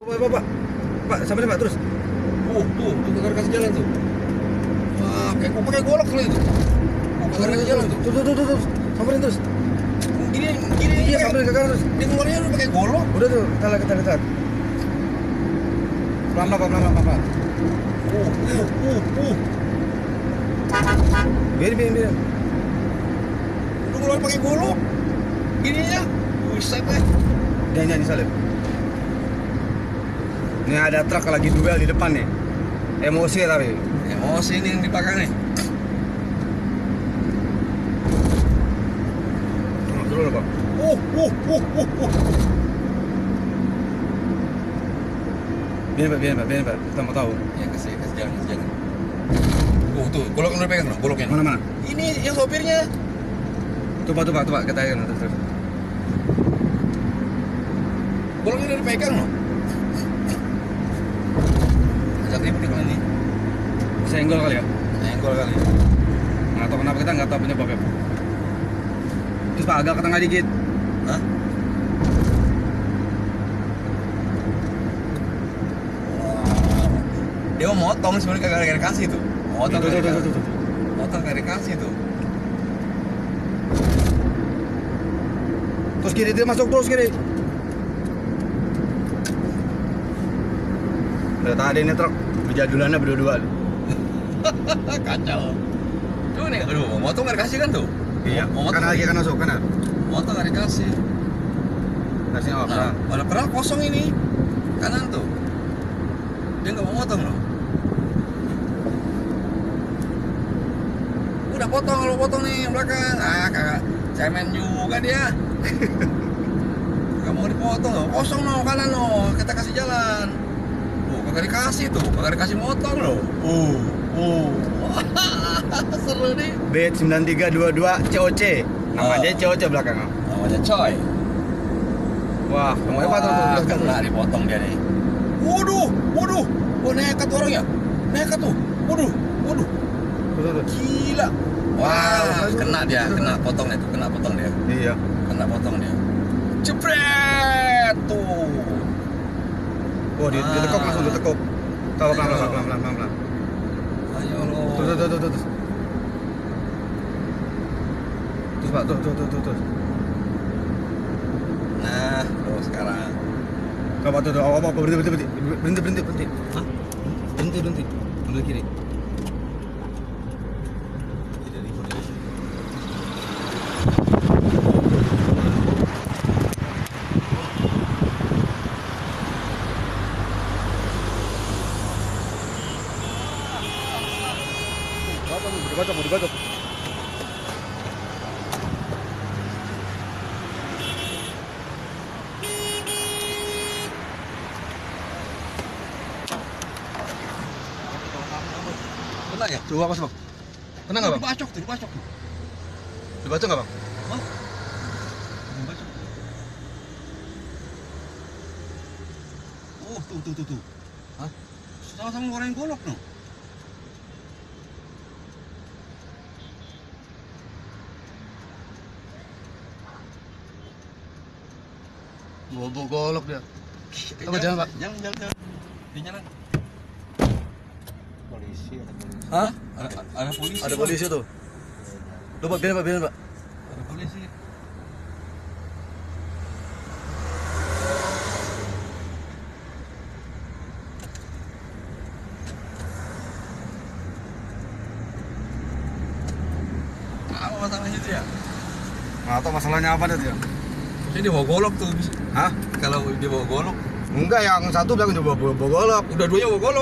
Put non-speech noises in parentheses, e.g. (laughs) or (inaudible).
Pak, Pak, Pak. Pak, sampai Pak terus. Oh, tuh, tuh kakak kasih jalan tuh. Wah, kayak kok pakai golok kali itu. Oh, kakak kasih jalan tuh. Tuh, tuh, tuh, tuh, tuh. Samperin terus. Gini, gini. Iya, samperin ke kanan terus. Dia keluarnya udah pakai golok. Udah tuh, kita lihat, kita lihat. Pelan, pelan, pelan, pelan, pelan. Uh, uh, uh, uh. Biarin, biarin, biarin. Udah keluar pakai golok. Gini ya. Buset eh. Jangan, jangan disalip. Ini ada truk lagi duel di depan nih. Emosi tapi. Emosi ini yang dipakai nih. Dulu, Pak. Uh, uh, uh, uh, uh. Biarin, Pak, biarin, Pak. Kita mau tahu. Ya kasih, kasih jalan, kasih jalan. Oh, tuh, golok udah pegang, no? goloknya. Mana, mana? Ini yang sopirnya. Tuh, Pak, tuh, Pak, tuh, Pak. Kita terus, terus. Goloknya udah dipegang, no? Ajak ribut nih kalau ini. Senggol kali ya? Nenggol kali. Nggak tahu kenapa kita nggak tahu penyebabnya. Terus Pak agak ke tengah dikit. Hah? Dia mau motong sebenarnya kagak ada kasih tuh. Motong kagak dikasih. Motong kagak dikasih tuh. Terus kiri dia masuk terus kiri. Udah tadi ini truk berjadulannya berdua-dua. (laughs) Kacau. Tuh nih, aduh, mau motong nggak dikasih kan tuh? Mau motong Kanan lagi kan masuk kanan. Motong nggak dikasih. Kasih apa? Nah, pada padahal kosong ini kanan tuh. Dia nggak mau motong loh. Udah potong kalau potong nih yang belakang. Ah kagak cemen juga dia. (laughs) Gak mau dipotong loh. Kosong loh kanan loh. Kita kasih jalan. Kagak dikasih tuh. Kagak dikasih motong loh. Uh, uh. (laughs) Seru nih. B9322 COC. Namanya Oh. COC belakang. Namanya coy. Wah, kamu apa tuh? Kena dipotong dia nih. Waduh, waduh. Oh nekat orangnya. Nekat tuh. Waduh, waduh. Gila. Wah, kena dia, kena potong dia tuh, kena potong dia. Iya. Kena potong dia. Jebret tuh. Oh, di, Ah. ditekuk langsung ditekuk. Tahu pelan pelan pelan pelan pelan. Ayo. Tuh, tuh, tuh, tuh, tuh, tuh. Terus Pak, tuh, tuh, tuh, tuh, tuh. Nah, tuh sekarang. Kau Pak, tuh, apa, apa, berhenti, berhenti, berhenti, berhenti, berhenti, berhenti. Hah? Berhenti, berhenti. Ambil kiri. Apa, mau dibacok, mau dibacok. Kena ya? Coba sih, Bang? Tenang nggak, Bang? Dibacok tuh, dibacok tuh. Dibacok nggak, Bang? Hah? Dibacok. Oh, tuh, tuh, tuh, tuh. Hah? Sama-sama orang golok no. Bobo golok dia. Apa, jalan, Pak? Jalan, jalan, jalan. Di jalan. polisi ada polisi Hah? Ada, ada polisi. Ada polisi tuh. Loh, Pak, biarin, Pak, biarin, Pak. Ada polisi. Apa masalahnya itu ya? Nggak tahu masalahnya apa dia. Ini dia bawa golok tuh. Hah? Kalau dia bawa golok, Enggak, yang satu bilang juga bawa bawa golok. udah duanya bawa golok.